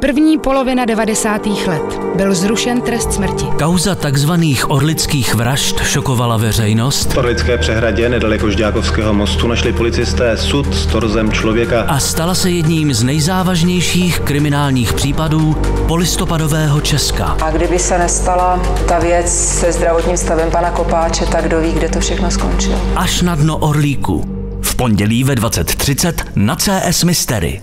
První polovina 90. let. Byl zrušen trest smrti. Kauza takzvaných orlických vražd šokovala veřejnost. V Orlické přehradě nedaleko Žďákovského mostu našli policisté sud s torzem člověka. A stala se jedním z nejzávažnějších kriminálních případů polistopadového Česka. A kdyby se nestala ta věc se zdravotním stavem pana Kopáče, tak kdo ví, kde to všechno skončilo. Až na dno Orlíku. V pondělí ve 20.30 na CS Mystery.